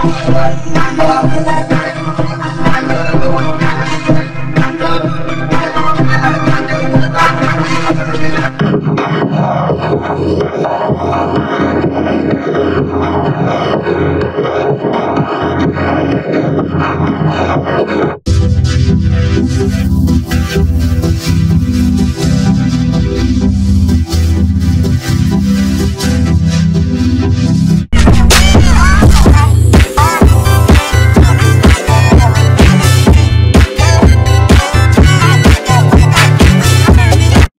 I'm